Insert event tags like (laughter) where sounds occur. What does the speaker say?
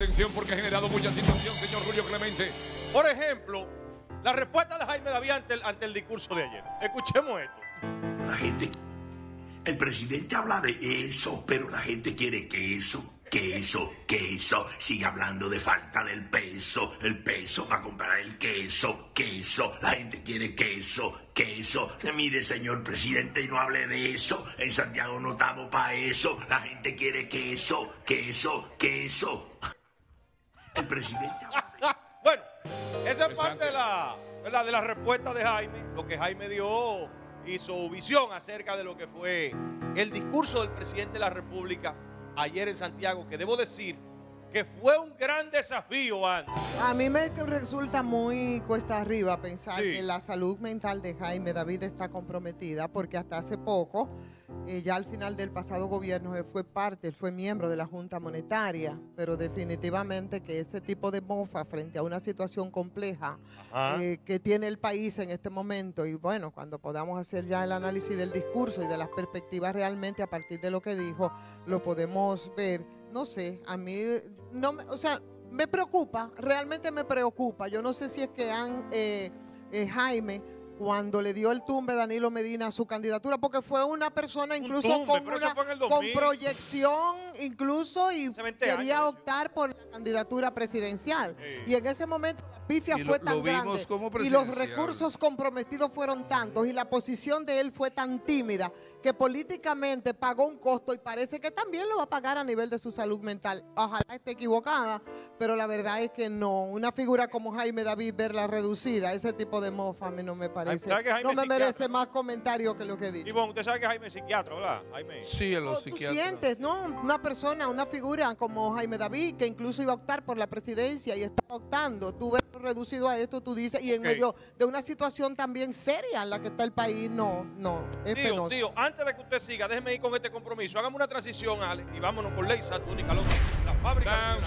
Atención porque ha generado mucha situación, señor Julio Clemente. Por ejemplo, la respuesta de Jaime David ante el, ante el discurso de ayer. Escuchemos esto. La gente, el presidente habla de eso, pero la gente quiere queso, queso, queso. Sigue hablando de falta del peso, el peso para comprar el queso, queso. La gente quiere queso, queso. Mire, señor presidente, y no hable de eso. En Santiago no estamos para eso. La gente quiere queso, queso, queso. El presidente. (laughs) Bueno, esa es parte de la, de la, de la respuesta de Jaime, lo que Jaime dio y su visión acerca de lo que fue el discurso del presidente de la República ayer en Santiago, que debo decir que fue un gran desafío, Andy. A mí me resulta muy cuesta arriba pensar Sí. que la salud mental de Jaime David está comprometida porque hasta hace poco, eh, ya al final del pasado gobierno, él fue parte, él fue miembro de la Junta Monetaria, pero definitivamente que ese tipo de mofa frente a una situación compleja eh, que tiene el país en este momento y bueno, cuando podamos hacer ya el análisis del discurso y de las perspectivas realmente a partir de lo que dijo, lo podemos ver. No sé, a mí no, me- o sea, me preocupa, realmente me preocupa. Yo no sé si es que han eh, eh, Jaime cuando le dio el tumbe Danilo Medina a su candidatura, porque fue una persona incluso tumbe, con, una- con 2000. proyección incluso y Hace 20 quería años, optar por la candidatura presidencial. Sí. Y en ese momento pifia Y fue lo tan vimos grande como y los recursos comprometidos fueron tantos y la posición de él fue tan tímida que políticamente pagó un costo y parece que también lo va a pagar a nivel de su salud mental. Ojalá esté equivocada, pero la verdad es que no. Una figura como Jaime David, verla reducida, ese tipo de mofa a mí no me parece. ¿sabe que Jaime No me merece psiquiatra? más comentario que lo que he dicho. Y bueno, usted sabe que Jaime es psiquiatra, ¿verdad? Jaime. Sí, No, los tú psiquiatras. sientes, ¿no? Una persona, una figura como Jaime David, que incluso iba a optar por la presidencia y está optando, tú ves reducido a esto, tú dices, y en medio de una situación también seria en la que está el país, no, no, es Tío, penoso. tío, antes de que usted siga, déjeme ir con este compromiso. Hagamos una transición, Ale, y vámonos con Leisa, única loca. La fábrica.